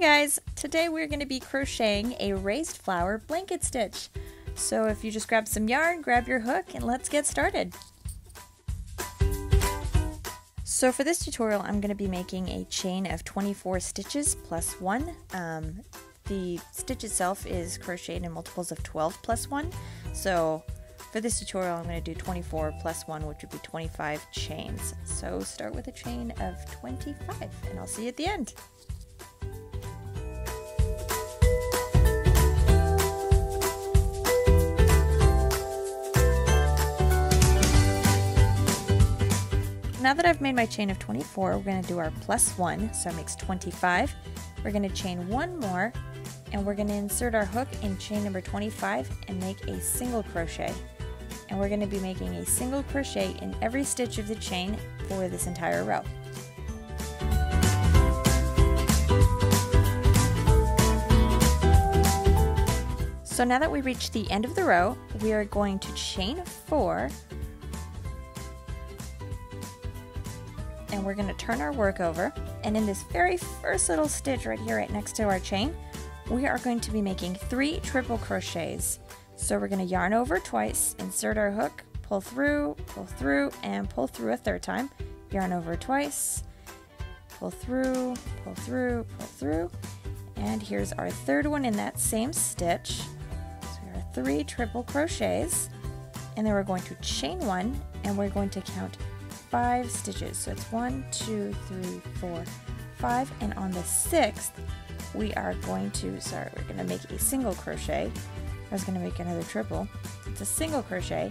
guys, today we're going to be crocheting a raised flower blanket stitch. So if you just grab some yarn, grab your hook, and let's get started. So for this tutorial, I'm going to be making a chain of 24 stitches plus one. Um, the stitch itself is crocheted in multiples of 12 plus one. So for this tutorial, I'm going to do 24 plus 1, which would be 25 chains. So start with a chain of 25, and I'll see you at the end. Now that I've made my chain of 24, we're going to do our plus 1, so it makes 25. We're going to chain one more, and we're going to insert our hook in chain number 25 and make a single crochet. And we're going to be making a single crochet in every stitch of the chain for this entire row. So now that we reach the end of the row, we are going to chain four and we're going to turn our work over. And in this very first little stitch right here right next to our chain, we are going to be making three triple crochets. So we're going to yarn over twice, insert our hook, pull through, pull through, and pull through a third time. Yarn over twice, pull through, pull through, pull through. And here's our third one in that same stitch. So are three triple crochets. And then we're going to chain one, and we're going to count five stitches. So it's one, two, three, four, five. And on the sixth, we are going to, sorry, we're going to make a single crochet. I was going to make another triple. It's a single crochet,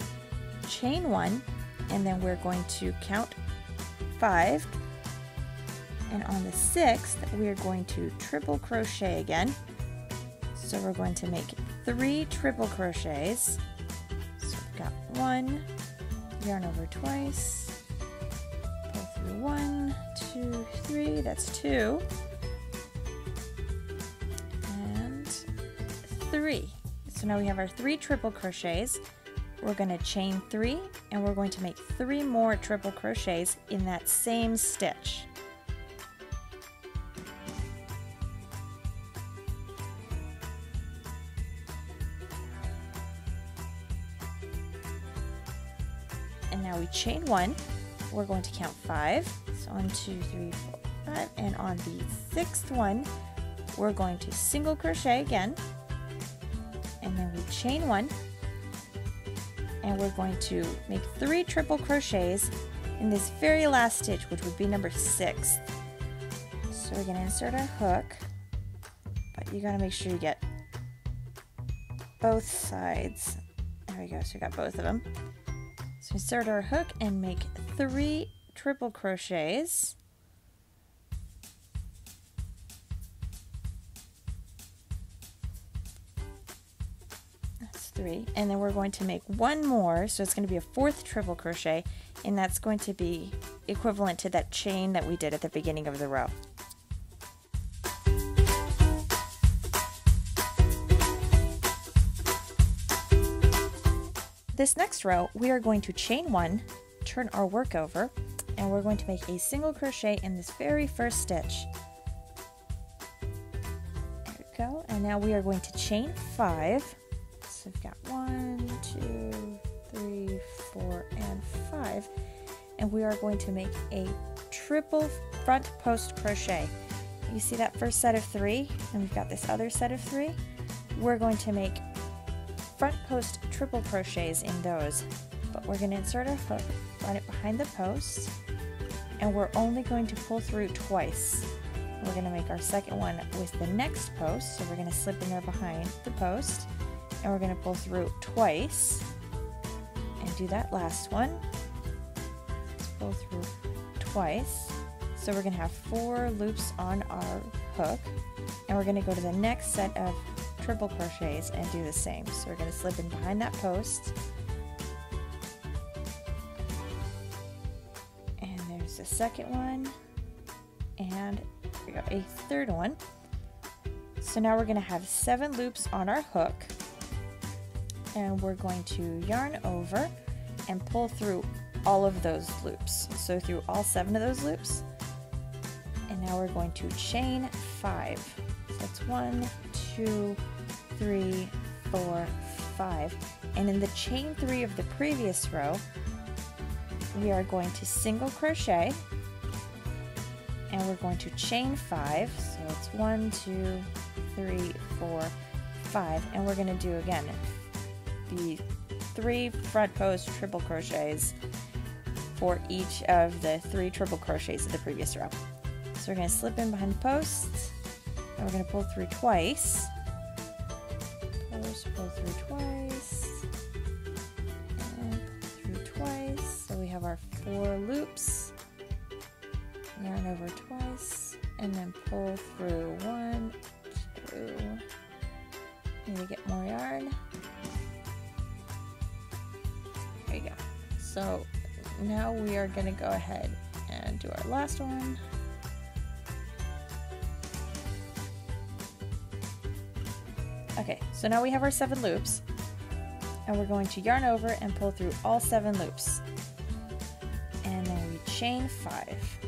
chain one, and then we're going to count five. And on the sixth, we're going to triple crochet again. So we're going to make three triple crochets. So we've got one, yarn over twice, one, two, three, that's two, and three. So now we have our three triple crochets. We're going to chain three, and we're going to make three more triple crochets in that same stitch. And now we chain one, we're going to count five. So one, two, three, four, five. And on the sixth one, we're going to single crochet again. And then we chain one. And we're going to make three triple crochets in this very last stitch, which would be number six. So we're gonna insert our hook, but you gotta make sure you get both sides. There we go, so we got both of them. So insert our hook and make three triple crochets. That's three. And then we're going to make one more, so it's going to be a fourth triple crochet, and that's going to be equivalent to that chain that we did at the beginning of the row. This next row, we are going to chain one, turn our work over, and we're going to make a single crochet in this very first stitch. There we go. And now we are going to chain five. So we've got one, two, three, four, and five. And we are going to make a triple front post crochet. You see that first set of three, and we've got this other set of three. We're going to make front post triple crochets in those, but we're going to insert our hook, it behind the post, and we're only going to pull through twice. We're going to make our second one with the next post, so we're going to slip in there behind the post, and we're going to pull through twice, and do that last one. Let's pull through twice. So we're going to have four loops on our hook, and we're going to go to the next set of triple crochets and do the same. So we're going to slip in behind that post. Second one. And we got a third one. So now we're going to have seven loops on our hook. And we're going to yarn over and pull through all of those loops. So through all seven of those loops. And now we're going to chain five. So it's one, two, three, four, five. And in the chain three of the previous row, we are going to single crochet and we're going to chain five. So it's one, two, three, four, five. And we're going to do again the three front post triple crochets for each of the three triple crochets of the previous row. So we're going to slip in behind the posts and we're going to pull through twice. Post, pull through twice, to get more yarn. There you go. So now we are going to go ahead and do our last one. Okay, so now we have our seven loops and we're going to yarn over and pull through all seven loops. And then we chain five.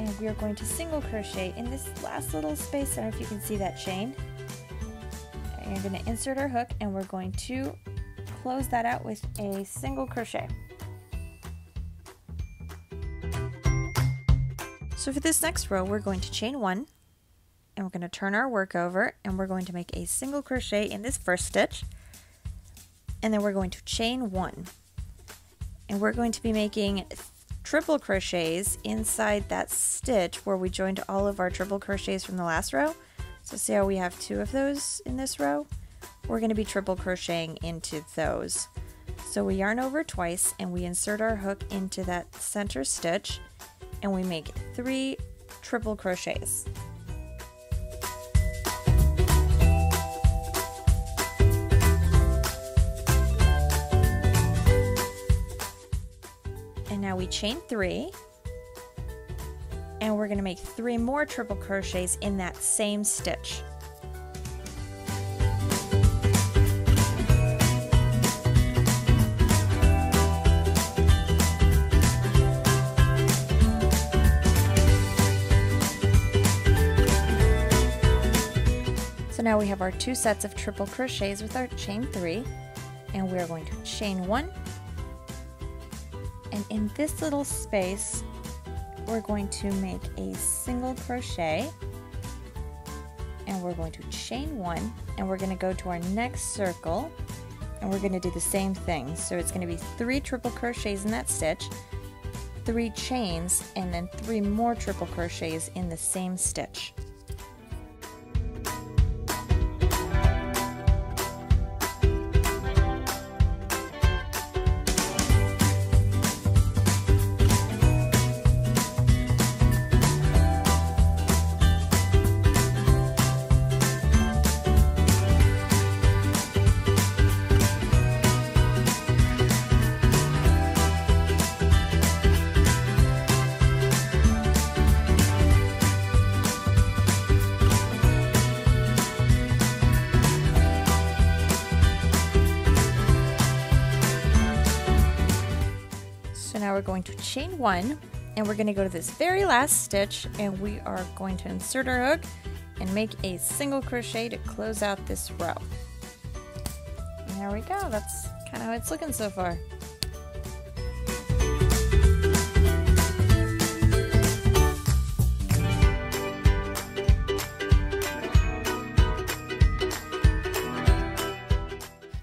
And we are going to single crochet in this last little space. I don't know if you can see that chain. And you're going to insert our hook and we're going to close that out with a single crochet. So for this next row, we're going to chain one and we're going to turn our work over and we're going to make a single crochet in this first stitch and then we're going to chain one and we're going to be making triple crochets inside that stitch where we joined all of our triple crochets from the last row. So see how we have two of those in this row? We're going to be triple crocheting into those. So we yarn over twice and we insert our hook into that center stitch and we make three triple crochets now we chain three and we're going to make three more triple crochets in that same stitch. So now we have our two sets of triple crochets with our chain three and we're going to chain one and in this little space we're going to make a single crochet. And we're going to chain one and we're going to go to our next circle and we're going to do the same thing. So it's going to be three triple crochets in that stitch three chains and then three more triple crochets in the same stitch one and we're going to go to this very last stitch and we are going to insert our hook and make a single crochet to close out this row. And there we go. That's kind of how it's looking so far.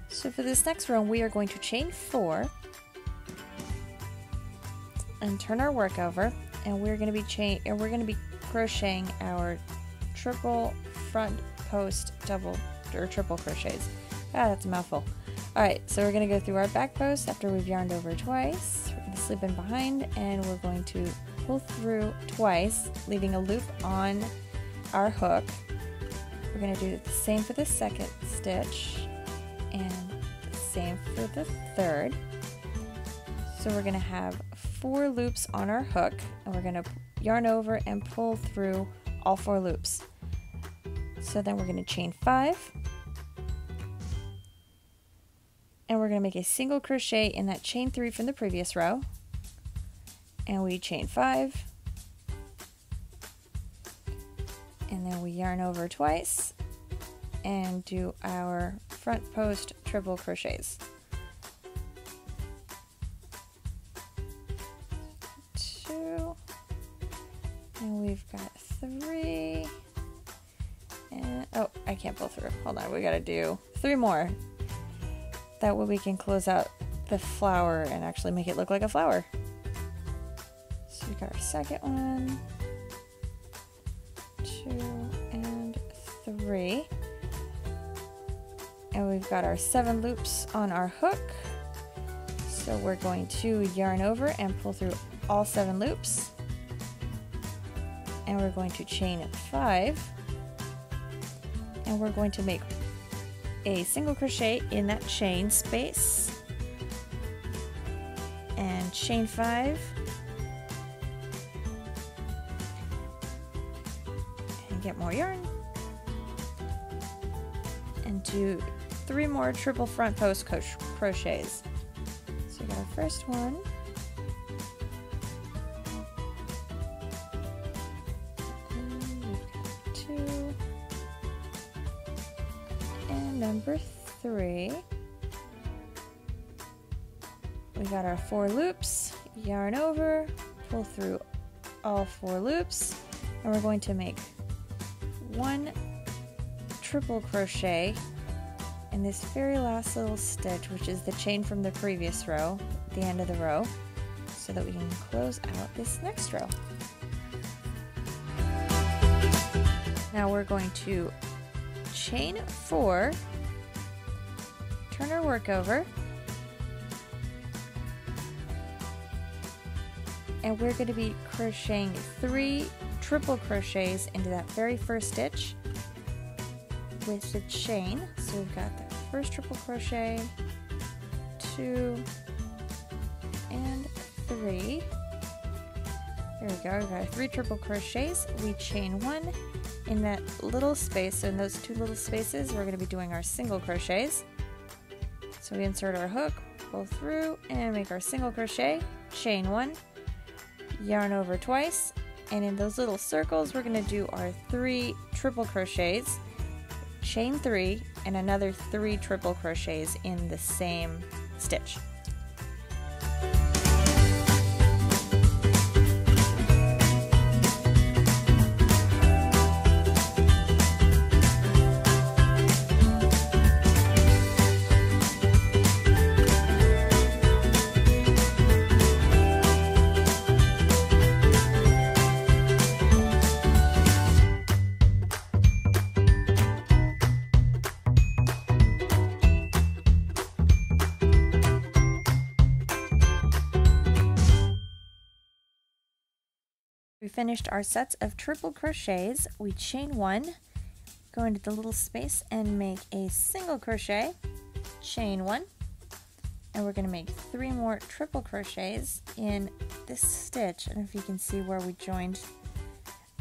So for this next row, we are going to chain four and turn our work over and we're going to be chain and we're going to be crocheting our triple front post double or triple crochets. Ah, that's a mouthful. All right, so we're going to go through our back post after we've yarned over twice. Slip in behind and we're going to pull through twice, leaving a loop on our hook. We're going to do the same for the second stitch and the same for the third. So we're going to have four loops on our hook and we're going to yarn over and pull through all four loops. So then we're going to chain five and we're going to make a single crochet in that chain three from the previous row and we chain five and then we yarn over twice and do our front post triple crochets. And we've got three, and oh, I can't pull through. Hold on, we gotta do three more. That way we can close out the flower and actually make it look like a flower. So we got our second one, two, and three. And we've got our seven loops on our hook. So we're going to yarn over and pull through all seven loops. And we're going to chain five. And we're going to make a single crochet in that chain space. And chain five. And get more yarn. And do three more triple front post crochets. So we got our first one four loops, yarn over, pull through all four loops, and we're going to make one triple crochet in this very last little stitch, which is the chain from the previous row, the end of the row, so that we can close out this next row. Now we're going to chain four, turn our work over, and we're going to be crocheting three triple crochets into that very first stitch with the chain. So we've got the first triple crochet, two, and three. There we go, we've got three triple crochets. We chain one, in that little space, so in those two little spaces, we're going to be doing our single crochets. So we insert our hook, pull through, and make our single crochet, chain one, yarn over twice, and in those little circles, we're going to do our three triple crochets, chain three, and another three triple crochets in the same stitch. We finished our sets of triple crochets. We chain one, go into the little space and make a single crochet, chain one, and we're going to make three more triple crochets in this stitch. Know if you can see where we joined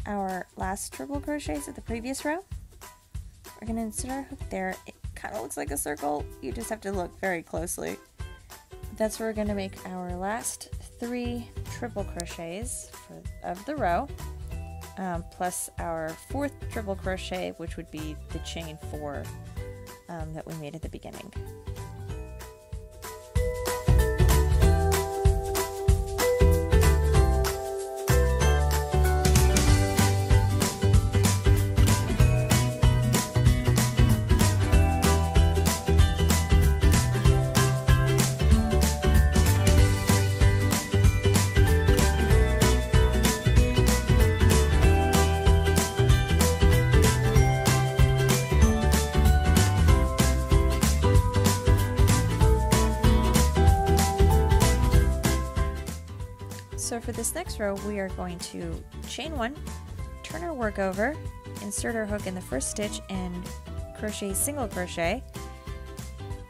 our last triple crochets at the previous row. We're to insert our hook there. It kind of looks like a circle. You just have to look very closely. That's where we're going to make our last three triple crochets for, of the row, um, plus our fourth triple crochet, which would be the chain four um, that we made at the beginning. For this next row, we are going to chain one, turn our work over, insert our hook in the first stitch and crochet single crochet.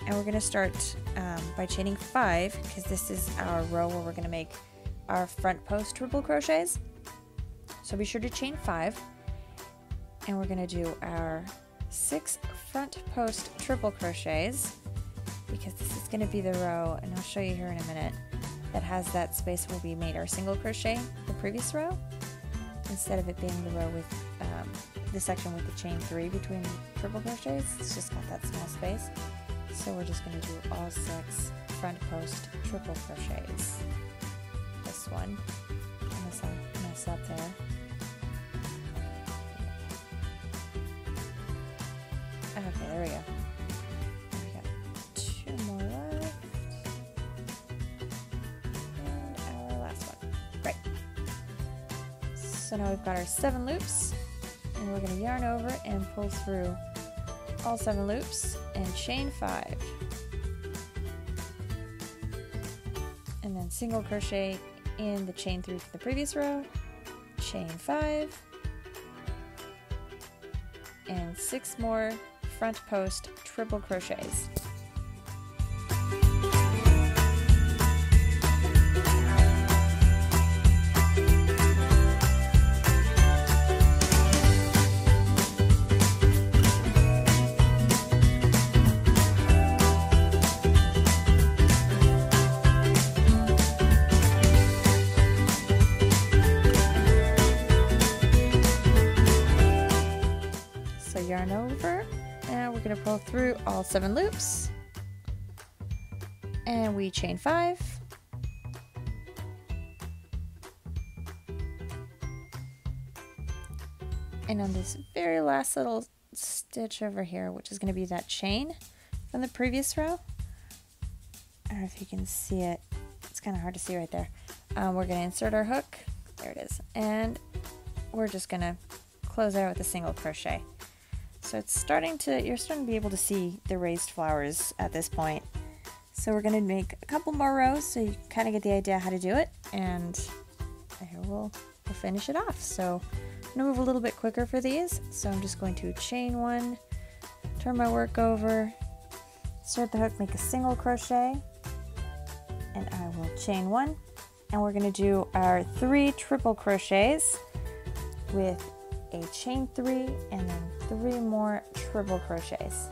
And we're going to start um, by chaining five because this is our row where we're going to make our front post triple crochets. So be sure to chain five. And we're going to do our six front post triple crochets because this is going to be the row, and I'll show you here in a minute that has that space where we made our single crochet the previous row instead of it being the row with um, the section with the chain three between triple crochets. It's just got that small space. So we're just going to do all six front post triple crochets. This one, unless I mess up there. Okay, there we go. So now we've got our seven loops and we're going to yarn over and pull through all seven loops and chain five. And then single crochet in the chain three from the previous row, chain five, and six more front post triple crochets. Through all seven loops. And we chain five. And on this very last little stitch over here which is going to be that chain from the previous row. I don't know if you can see it. It's kind of hard to see right there. Um, we're going to insert our hook. There it is. And we're just going to close out with a single crochet so it's starting to, you're starting to be able to see the raised flowers at this point. So we're to make a couple more rows so you kind of get the idea how to do it. And we'll, we'll finish it off. So I'm to move a little bit quicker for these. So I'm just going to chain one, turn my work over, start the hook, make a single crochet, and I will chain one. And we're to do our three triple crochets with a chain three and then three more triple crochets.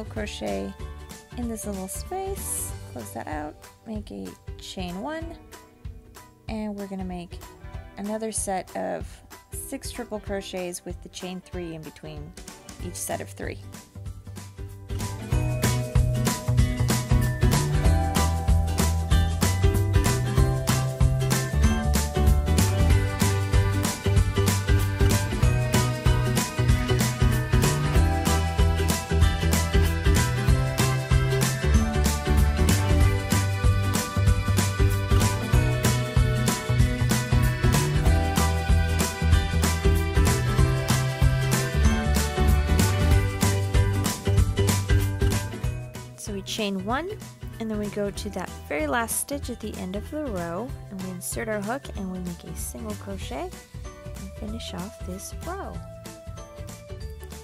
Single crochet in this little space, close that out, make a chain one, and we're gonna make another set of six triple crochets with the chain three in between each set of three. Chain one and then we go to that very last stitch at the end of the row and we insert our hook and we make a single crochet and finish off this row.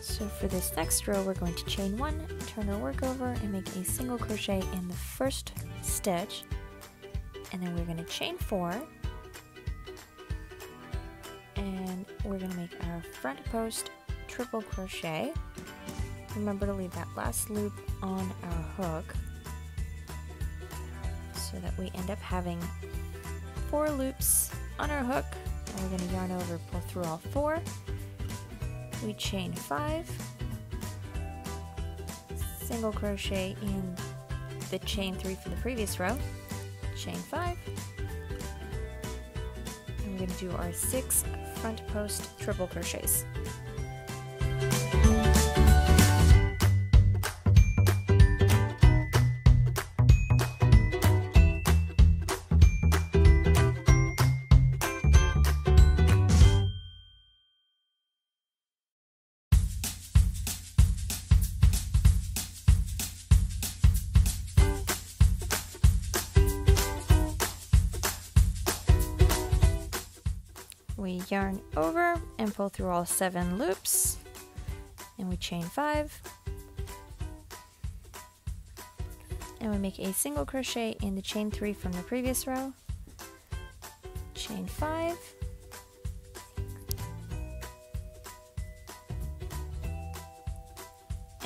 So for this next row we're going to chain one, turn our work over and make a single crochet in the first stitch. And then we're going to chain four. And we're going to make our front post triple crochet. Remember to leave that last loop on our hook so that we end up having four loops on our hook. And we're going to yarn over pull through all four. We chain five. Single crochet in the chain three from the previous row. Chain five. And we're going to do our six front post triple crochets yarn over and pull through all seven loops. And we chain five. And we make a single crochet in the chain three from the previous row. Chain five.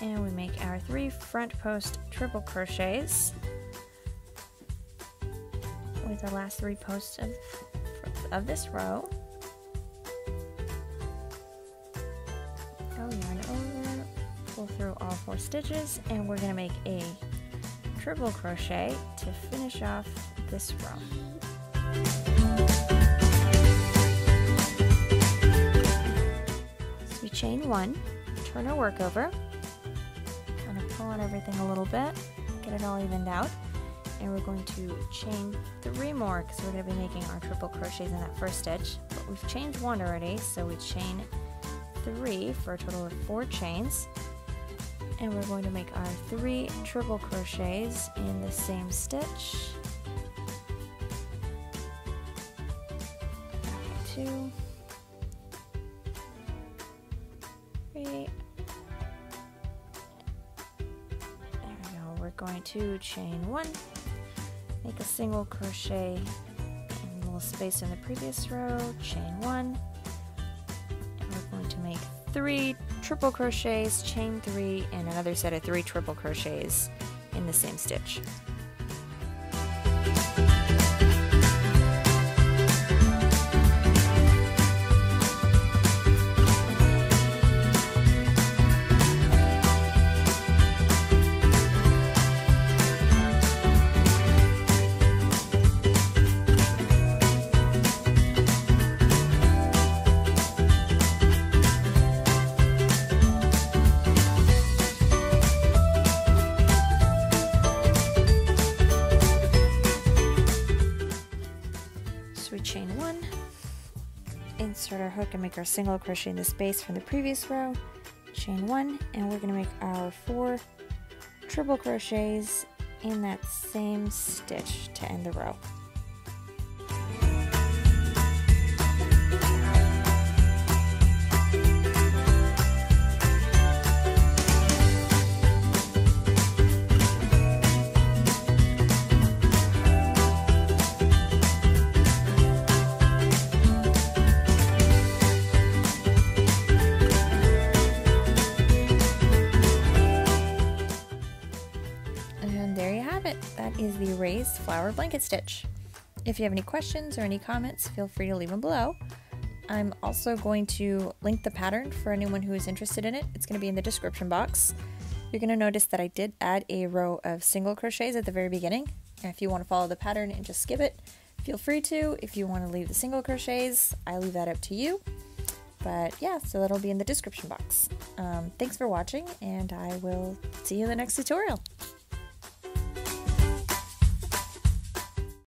And we make our three front post triple crochets with the last three posts of, of this row. Through all four stitches, and we're going to make a triple crochet to finish off this row. So we chain one, turn our work over, pull on everything a little bit, get it all evened out. And we're going to chain three more because we're going to be making our triple crochets in that first stitch. But we've chained one already, so we chain three for a total of four chains. And we're going to make our three triple crochets in the same stitch. Two, three, there we're going to chain one, make a single crochet in a little space in the previous row, chain one, and we're going to make three triple crochets, chain three, and another set of three triple crochets in the same stitch. Insert our hook and make our single crochet in the space from the previous row, chain one, and we're going to make our four triple crochets in that same stitch to end the row. Flower blanket stitch. If you have any questions or any comments, feel free to leave them below. I'm also going to link the pattern for anyone who is interested in it. It's going to be in the description box. You're going to notice that I did add a row of single crochets at the very beginning. And if you want to follow the pattern and just skip it, feel free to. If you want to leave the single crochets, I leave that up to you. But yeah, so that'll be in the description box. Um, thanks for watching, and I will see you in the next tutorial.